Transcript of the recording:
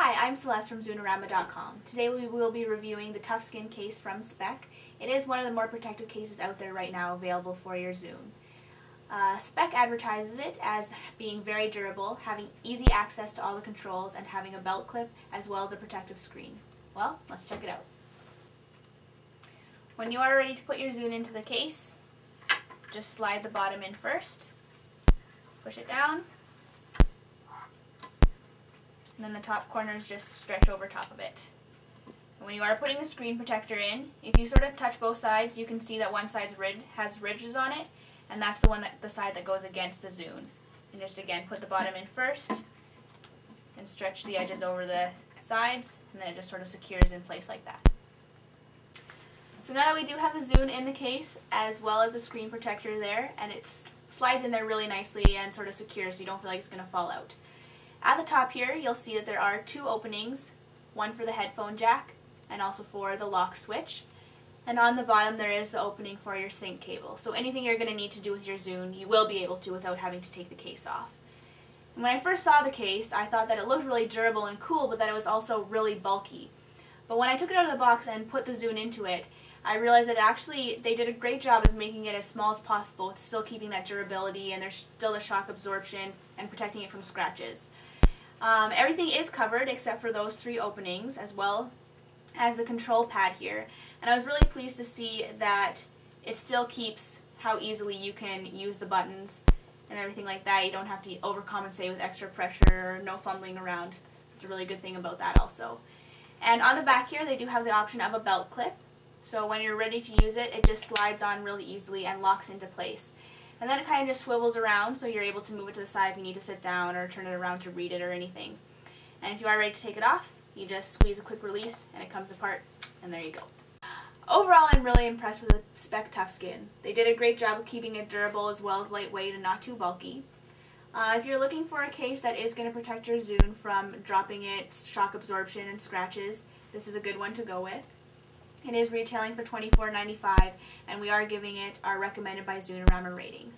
Hi, I'm Celeste from Zunerama.com. Today we will be reviewing the Tough-Skin case from Speck. It is one of the more protective cases out there right now available for your Zune. Uh, Speck advertises it as being very durable, having easy access to all the controls, and having a belt clip as well as a protective screen. Well, let's check it out. When you are ready to put your Zune into the case, just slide the bottom in first, push it down, and then the top corners just stretch over top of it. And when you are putting the screen protector in, if you sort of touch both sides, you can see that one side's rid has ridges on it, and that's the one that the side that goes against the Zune. And just again, put the bottom in first, and stretch the edges over the sides, and then it just sort of secures in place like that. So now that we do have the Zune in the case, as well as the screen protector there, and it slides in there really nicely and sort of secure so you don't feel like it's going to fall out. At the top here, you'll see that there are two openings, one for the headphone jack and also for the lock switch. And on the bottom there is the opening for your sync cable. So anything you're going to need to do with your Zune, you will be able to without having to take the case off. And when I first saw the case, I thought that it looked really durable and cool, but that it was also really bulky. But when I took it out of the box and put the Zune into it, I realized that actually they did a great job of making it as small as possible with still keeping that durability and there's still the shock absorption and protecting it from scratches. Um, everything is covered except for those three openings as well as the control pad here. And I was really pleased to see that it still keeps how easily you can use the buttons and everything like that. You don't have to overcompensate with extra pressure no fumbling around. It's a really good thing about that also. And on the back here they do have the option of a belt clip. So when you're ready to use it, it just slides on really easily and locks into place. And then it kind of just swivels around so you're able to move it to the side if you need to sit down or turn it around to read it or anything. And if you are ready to take it off, you just squeeze a quick release and it comes apart and there you go. Overall, I'm really impressed with the Speck Tough Skin. They did a great job of keeping it durable as well as lightweight and not too bulky. Uh, if you're looking for a case that is going to protect your Zune from dropping it, shock absorption, and scratches, this is a good one to go with. It is retailing for $24.95 and we are giving it our recommended by Zunerama rating.